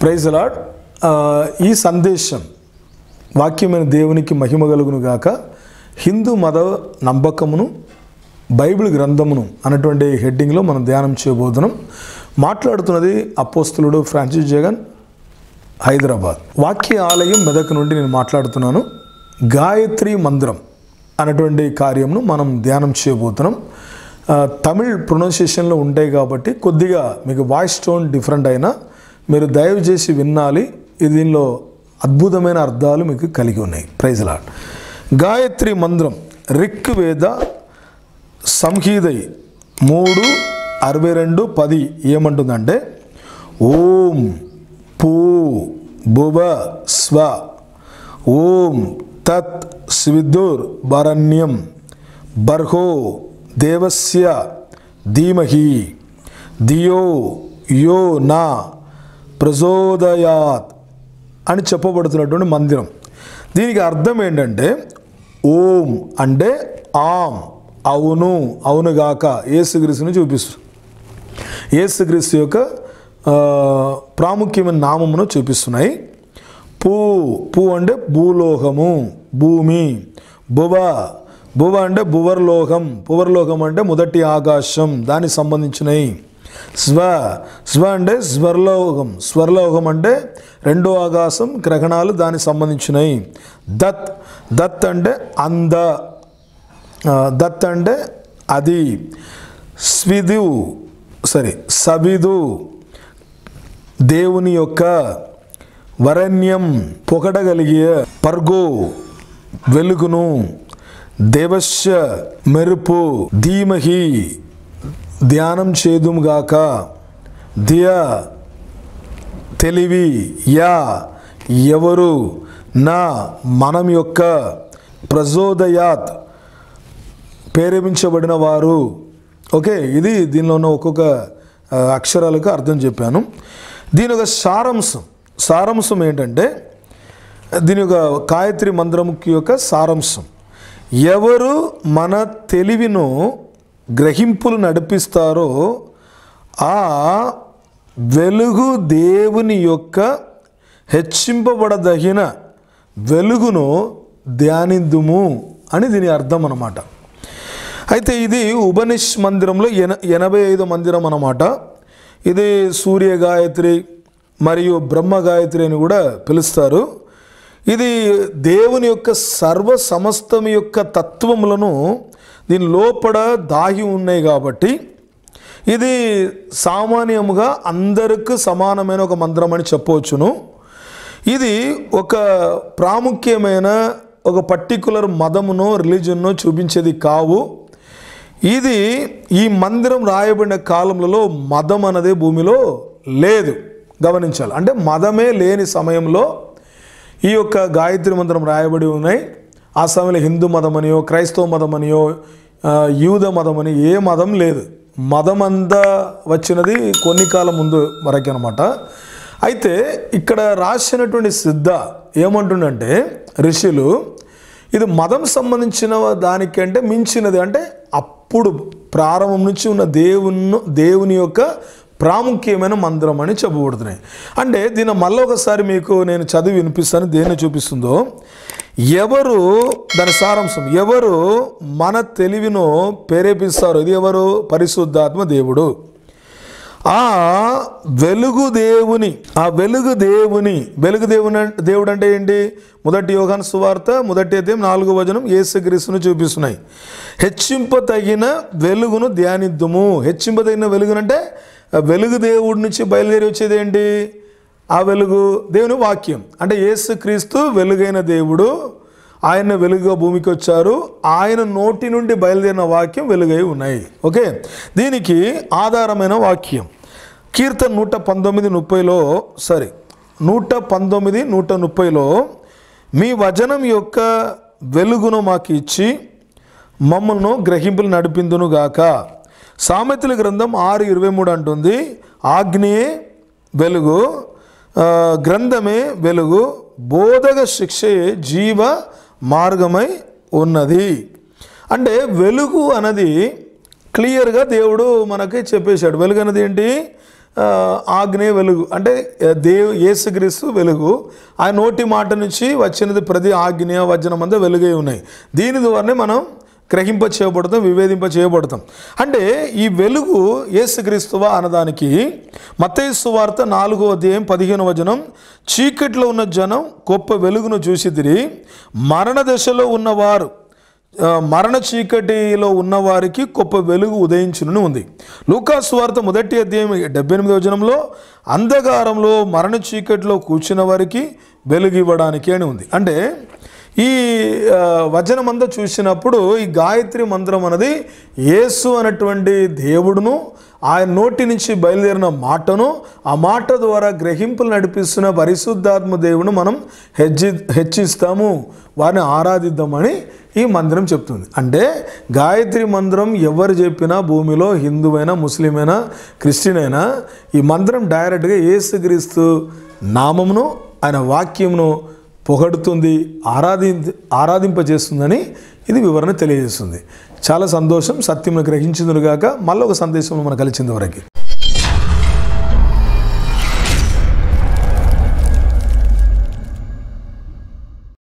Praise అలాడ్ ఈ సందేశం వాక్యమైన దేవునికి మహిమ కలుగును గాక. హిందూ మత నమ్మకమును బైబిల్ గ్రంథమును అన్నటువంటి హెడ్డింగ్లో మనం ధ్యానం చేయబోతున్నాం. మాట్లాడుతున్నది అపోస్తులుడు ఫ్రాన్సిస్ జగన్ హైదరాబాద్. వాక్య ఆలయం మెదక్ నుండి నేను మాట్లాడుతున్నాను. గాయత్రి మందిరం అన్నటువంటి కార్యంను మనం ధ్యానం చేయబోతున్నాం. తమిళ్ ప్రొనౌన్సియేషన్లో ఉంటాయి కాబట్టి కొద్దిగా మీకు వాయిస్ టోన్ డిఫరెంట్ అయినా మీరు దయచేసి వినాలి. దీనిలో అద్భుతమైన అర్థాలు మీకు కలిగి ఉన్నాయి. ప్రైజ్ లాడ్ గాయత్రి మంత్రం రిక్ వేద సంహీదై మూడు అరవై రెండు పది ఏమంటుందంటే ఓం పూ భువ స్వ ఓం తత్ స్విదుర్ బరణ్యం బర్హో దేవస్య ధీమహి ధియో యో నా ప్రచోదయాత్ అని చెప్పబడుతున్నటువంటి మందిరం. దీనికి అర్థం ఏంటంటే ఓం అంటే ఆం అవును అవునుగాక ఏసుగ్రీస్తుని చూపిస్తుంది. యేసుక్రీస్తు యొక్క ప్రాముఖ్యమైన నామమును చూపిస్తున్నాయి. పూ పూ అంటే భూలోకము భూమి భువ భువ అంటే భువర్లోకం భువర్లోకం అంటే మొదటి ఆకాశం దానికి సంబంధించినవి. స్వ స్వ అంటే స్వర్లోకం. స్వర్లోకం అంటే రెండో ఆకాశం గ్రహణాలు దానికి సంబంధించినవి. దత్ దత్ అంటే అంద దత్ అంటే అది. స్విదు సరే సవిదు. దేవుని యొక్క వరణ్యం పొగడగలిగే పర్గు వెలుగును. దేవస్య మెరుపు ధీమహి. ధ్యానం చేదుముగాక ధియ తెలివి యా ఎవరు నా మనం యొక్క ప్రజోదయాత్ ప్రేరేపించబడిన వారు. ఓకే ఇది దీనిలో ఉన్న ఒక్కొక్క అక్షరాలకు అర్థం చెప్పాను. దీని యొక్క సారాంశం సారాంశం ఏంటంటే దీని యొక్క గాయత్రి మంత్రముకి యొక్క సారాంశం. ఎవరు మన తెలివిను గ్రహింపులు నడిపిస్తారో ఆ వెలుగు దేవుని యొక్క హెచ్చింపబడదగిన వెలుగును ధ్యానిందుము అని దీని అర్థం అన్నమాట. అయితే ఇది ఉపనిష్ మందిరంలో ఎన ఎనభై ఐదు మందిరం అన్నమాట. ఇది సూర్య గాయత్రి మరియు బ్రహ్మ గాయత్రి అని కూడా పిలుస్తారు. ఇది దేవుని యొక్క సర్వ సమస్తం యొక్క తత్వములను దీని లోపల దాగి ఉన్నాయి కాబట్టి ఇది సామాన్యముగా అందరికి సమానమైన ఒక మంత్రం అని చెప్పవచ్చును. ఇది ఒక ప్రాముఖ్యమైన ఒక పర్టికులర్ మతమును రిలీజన్ను చూపించేది కావు. ఇది ఈ మందిరం రాయబడిన కాలంలో మదం అనేది భూమిలో లేదు. గమనించాలి. అంటే మదమే లేని సమయంలో ఈ యొక్క గాయత్రి మంత్రం రాయబడి ఉన్నాయి. ఆ సమయంలో హిందూ మతమనియో క్రైస్తవ మతమనియో యూద మతమని ఏ మతం లేదు. మతం అంతా వచ్చినది కొన్ని కాలం ముందు వరకు అనమాట అయితే ఇక్కడ రాసినటువంటి సిద్ధ ఏమంటుండంటే ఋషులు ఇది మతం సంబంధించిన దానికంటే మించినది. అంటే అప్పుడు ప్రారంభం నుంచి ఉన్న దేవుని దేవుని యొక్క ప్రాముఖ్యమైన మందిరం అని చెప్పబడుతున్నాయి. అంటే దీని మళ్ళీ ఒకసారి మీకు నేను చదివి వినిపిస్తాను. దేన్ని చూపిస్తుందో? ఎవరు దాని సారాంశం? ఎవరు మన తెలివిను ప్రేరేపిస్తారు? ఇది ఎవరు? పరిశుద్ధాత్మ దేవుడు. ఆ వెలుగు దేవుని ఆ వెలుగు దేవుని వెలుగు దేవుని దేవుడు అంటే ఏంటి? మొదటి యోగాన్ సువార్త మొదటి అధ్యాయం నాలుగు వచనం యేసుక్రీస్తును చూపిస్తున్నాయి. హెచ్చింపతగిన వెలుగును ధ్యానిద్దుము. హెచ్చింపతగిన వెలుగునంటే వెలుగు దేవుడి నుంచి బయలుదేరి వచ్చేది ఏంటి? ఆ వెలుగు దేవుని వాక్యం. అంటే యేసుక్రీస్తు వెలుగైన దేవుడు ఆయన వెలుగుగా భూమికి వచ్చారు ఆయన నోటి నుండి బయలుదేరిన వాక్యం వెలుగై ఉన్నాయి. ఓకే? దీనికి ఆధారమైన వాక్యం. కీర్తన నూట పంతొమ్మిది ముప్పైలో సరే నూట పంతొమ్మిది నూట ముప్పైలో మీ వచనం యొక్క వెలుగును మాకు ఇచ్చి మమ్మల్ని గ్రహింపులు నడిపిందును గాక. సామెతల గ్రంథం ఆరు ఇరవై మూడు అంటుంది ఆగ్నేయే వెలుగు గ్రంథమే వెలుగు బోధక శిక్షయే జీవ మార్గమై ఉన్నది. అంటే వెలుగు అన్నది క్లియర్గా దేవుడు మనకి చెప్పేశాడు. వెలుగు అన్నది ఏంటి? ఆగ్నేయ వెలుగు. అంటే దేవు యేసుక్రీస్తు వెలుగు. ఆ నోటి మాట నుంచి వచ్చినది ప్రతి ఆగ్నేయ వచనం అంతా వెలుగై ఉన్నాయి. దీని ద్వారానే మనం గ్రహింప చేయబడతాం వివేదింప చేయబడతాం. అంటే ఈ వెలుగు ఏసుక్రీస్తువా అనదానికి మత్తయి సువార్త నాలుగో అధ్యాయం పదిహేను వచనం చీకట్లో ఉన్న జనం గొప్ప వెలుగును చూసి తిరిగి మరణ దశలో ఉన్నవారు మరణ చీకటిలో ఉన్నవారికి గొప్ప వెలుగు ఉదయించునని ఉంది. లూకాస్ వార్త మొదటి అధ్యాయం డెబ్బై ఎనిమిది వచనంలో అంధకారంలో మరణ చీకటిలో కూర్చున్న వారికి వెలుగు ఇవ్వడానికి అని ఉంది. అంటే ఈ వచన వచనమంతా చూసినప్పుడు ఈ గాయత్రి మంత్రం అనేది యేసు అనేటువంటి దేవుడును ఆయన నోటి నుంచి బయలుదేరిన మాటను ఆ మాట ద్వారా గ్రహింపులు నడిపిస్తున్న పరిశుద్ధాత్మ దేవుని మనం హెచ్చి హెచ్చిస్తాము వారిని ఆరాధిద్దామని ఈ మందిరం చెప్తుంది. అంటే గాయత్రి మంత్రం ఎవరు చెప్పినా భూమిలో హిందువైనా ముస్లిమైనా క్రిస్టియన్ అయినా ఈ మంత్రం డైరెక్ట్గా ఏసుక్రీస్తు నామమును ఆయన వాక్యమును పొగడుతుంది ఆరాధి ఆరాధింపజేస్తుందని ఇది వివరణ తెలియజేస్తుంది. చాలా సంతోషం సత్యమును గ్రహించిందుగాక మళ్ళీ ఒక సందేశం మనకు కలిసింది వరకు